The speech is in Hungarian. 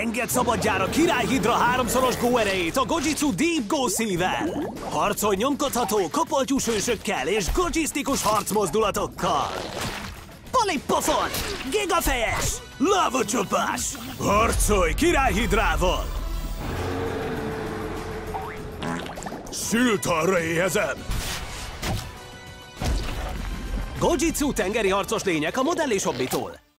Enged szabadjára királyhidra háromszoros gó erejét a Gojitsu Deep Go szível! Harcolj nyomkodható, kapaltyús hősökkel és gojisztikus harcmozdulatokkal! Polipofon, Gigafejes! Lávacsapás! Harcolj királyhidrával! Sültarra éhezem! Gojitsu tengeri harcos lények a modell és hobbitól.